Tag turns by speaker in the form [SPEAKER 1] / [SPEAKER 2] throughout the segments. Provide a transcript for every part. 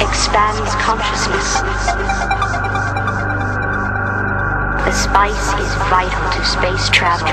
[SPEAKER 1] expands consciousness. The spice is vital to space. Travel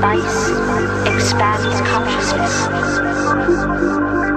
[SPEAKER 1] spice expands consciousness.